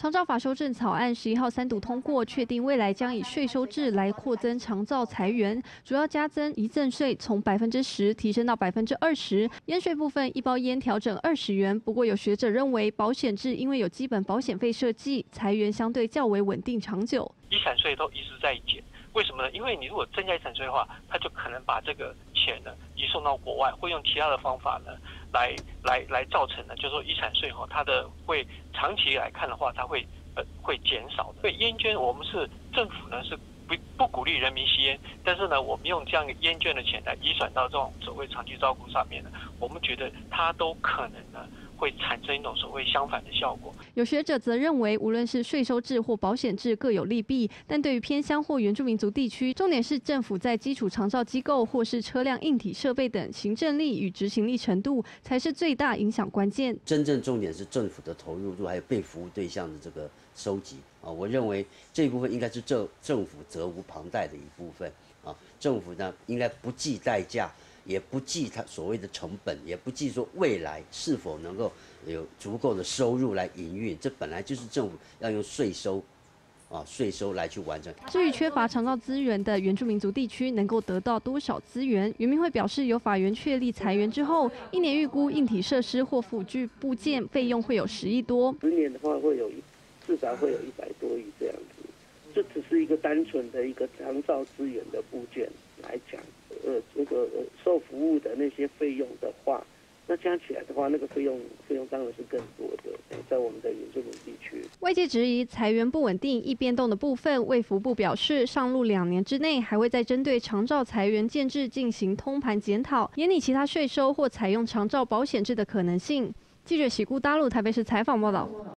长照法修正草案十一号三读通过，确定未来将以税收制来扩增长照财源，主要加增遗赠税从百分之十提升到百分之二十，烟税部分一包烟调整二十元。不过有学者认为，保险制因为有基本保险费设计，财源相对较为稳定长久。遗产税都一直在减，为什么呢？因为你如果增加遗产税的话，他就可能把这个钱呢移送到国外，会用其他的方法呢。来来来造成呢，就是说遗产税哈，它的会长期来看的话，它会呃会减少的。所以烟捐，我们是政府呢是不不鼓励人民吸烟，但是呢，我们用这样的烟捐的钱来移转到这种所谓长期照顾上面呢，我们觉得它都可能呢。会产生一种所谓相反的效果。有学者则认为，无论是税收制或保险制各有利弊，但对于偏乡或原住民族地区，重点是政府在基础长照机构或是车辆硬体设备等行政力与执行力程度，才是最大影响关键。真正重点是政府的投入度，还有被服务对象的这个收集啊。我认为这一部分应该是政政府责无旁贷的一部分啊。政府呢，应该不计代价。也不计它所谓的成本，也不计说未来是否能够有足够的收入来营运，这本来就是政府要用税收啊税收来去完成。至于缺乏长照资源的原住民族地区，能够得到多少资源？原民会表示，由法院确立裁员之后，一年预估硬体设施或辅具部件费用会有十亿多。十年的话，会有一至少会有一百多亿这样子。这只是一个单纯的一个长照资源的部件来讲。受服务的那些费用的话，那加起来的话，那个费用费用当然是更多的。在我们的原住民地区，外界质疑裁员不稳定、易变动的部分，卫福部表示，上路两年之内还会再针对长照裁员建制进行通盘检讨，研拟其他税收或采用长照保险制的可能性。记者喜姑大陆台北市采访报道。